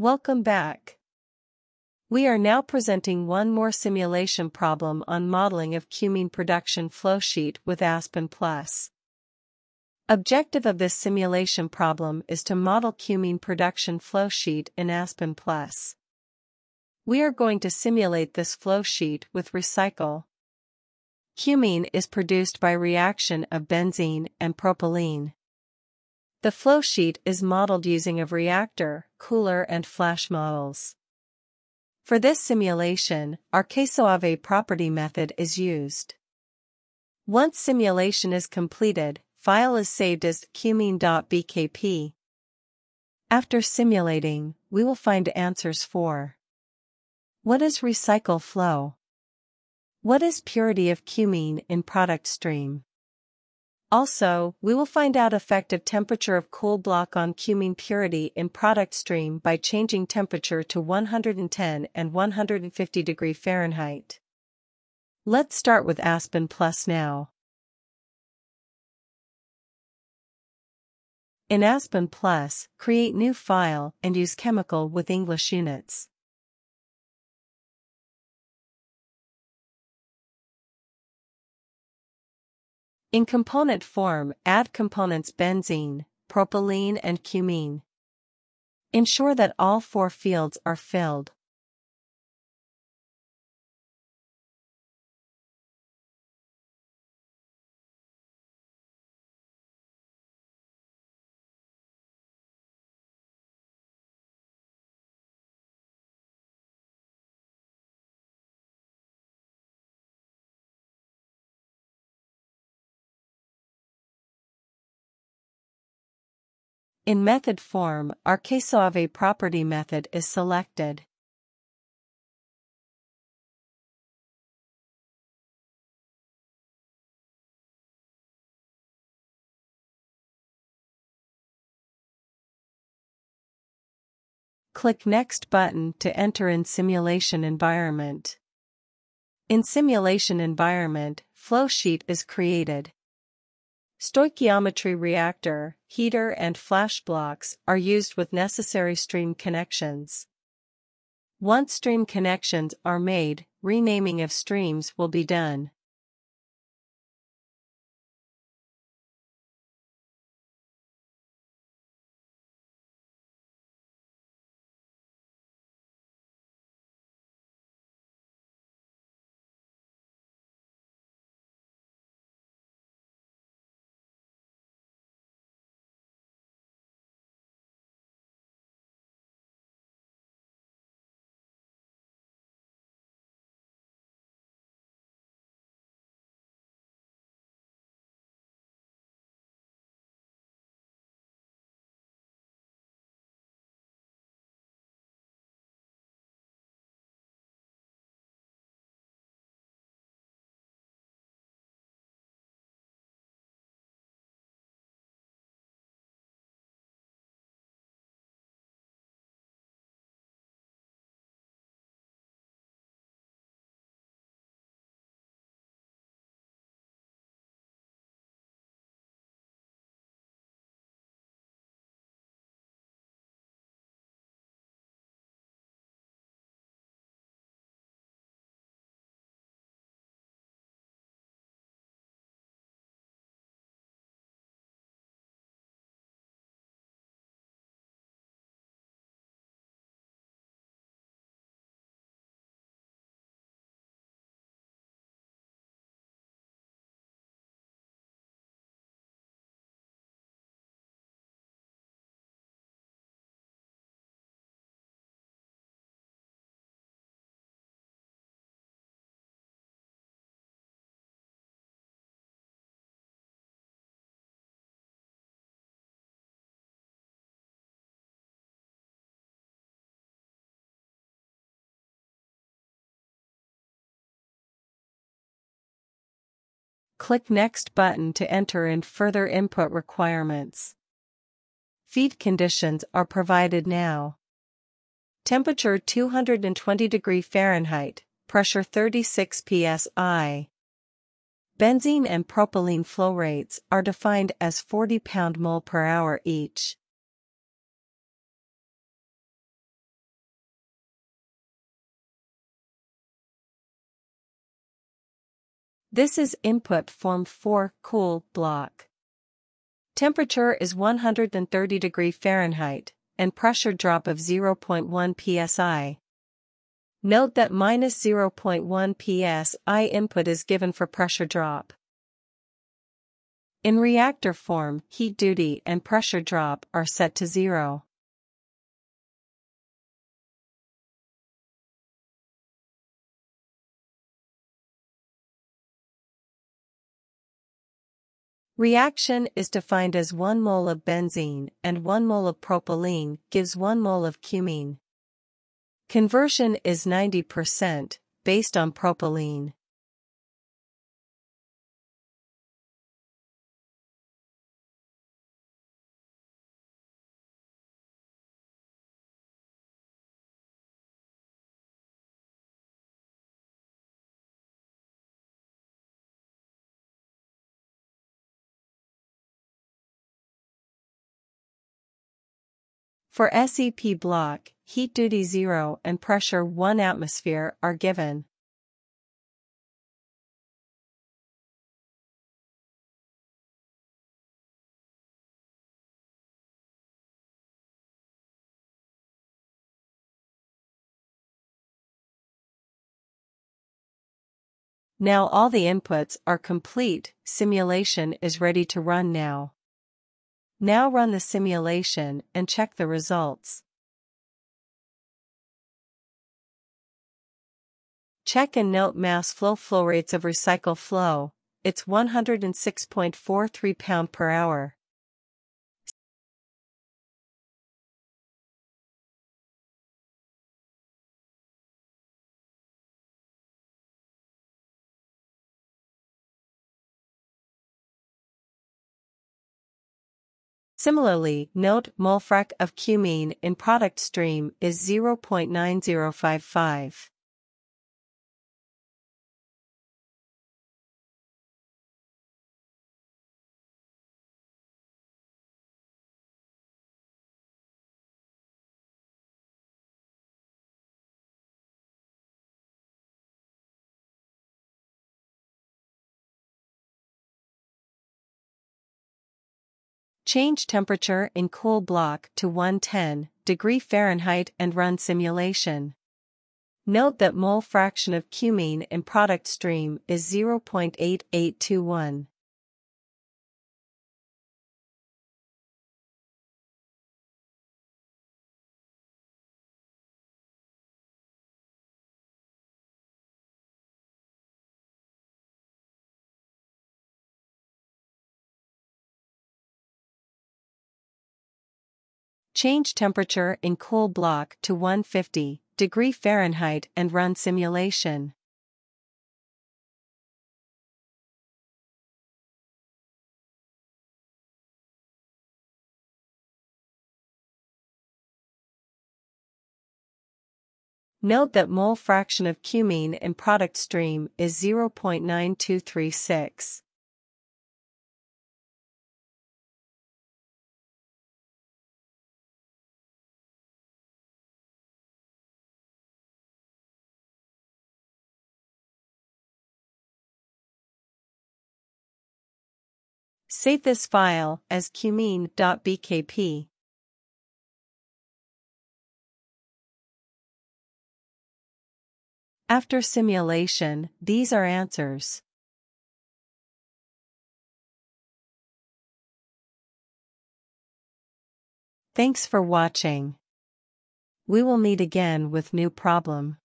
Welcome back. We are now presenting one more simulation problem on modeling of cumene production flowsheet with Aspen Plus. Objective of this simulation problem is to model cumene production flowsheet in Aspen Plus. We are going to simulate this flowsheet with Recycle. Cumene is produced by reaction of benzene and propylene. The flow sheet is modeled using a reactor, cooler and flash models. For this simulation, RK-Soave property method is used. Once simulation is completed, file is saved as cumene.bkp. After simulating, we will find answers for What is recycle flow? What is purity of cumene in product stream? Also, we will find out effective temperature of cool block on cumene purity in product stream by changing temperature to 110 and 150 degree Fahrenheit. Let's start with Aspen Plus now. In Aspen Plus, create new file and use chemical with English units. In component form, add components benzene, propylene and cumene. Ensure that all four fields are filled. In method form, RK-Soave property method is selected. Click Next button to enter in simulation environment. In simulation environment, flowsheet is created. Stoichiometry reactor, heater and flash blocks are used with necessary stream connections. Once stream connections are made, renaming of streams will be done. Click Next button to enter in further input requirements. Feed conditions are provided now. Temperature 220 degree Fahrenheit, pressure 36 psi. Benzene and propylene flow rates are defined as 40 pound mole per hour each. This is input form 4 cool block. Temperature is 130 degree Fahrenheit and pressure drop of 0.1 psi. Note that minus 0.1 psi input is given for pressure drop. In reactor form, heat duty and pressure drop are set to zero. Reaction is defined as 1 mole of benzene and 1 mole of propylene gives 1 mole of cumene. Conversion is 90%, based on propylene. For SEP block, heat duty 0 and pressure 1 atmosphere are given. Now all the inputs are complete, simulation is ready to run now. Now run the simulation and check the results. Check and note mass flow flow rates of recycle flow, it's 106.43 pound per hour. Similarly, note mole frac of cumene in product stream is 0.9055. Change temperature in cool block to 110 degree Fahrenheit and run simulation. Note that mole fraction of cumene in product stream is 0.8821. Change temperature in cool block to 150 degree Fahrenheit and run simulation. Note that mole fraction of cumene in product stream is 0.9236. Save this file as cumene.bkp. After simulation, these are answers. Thanks for watching. We will meet again with new problem.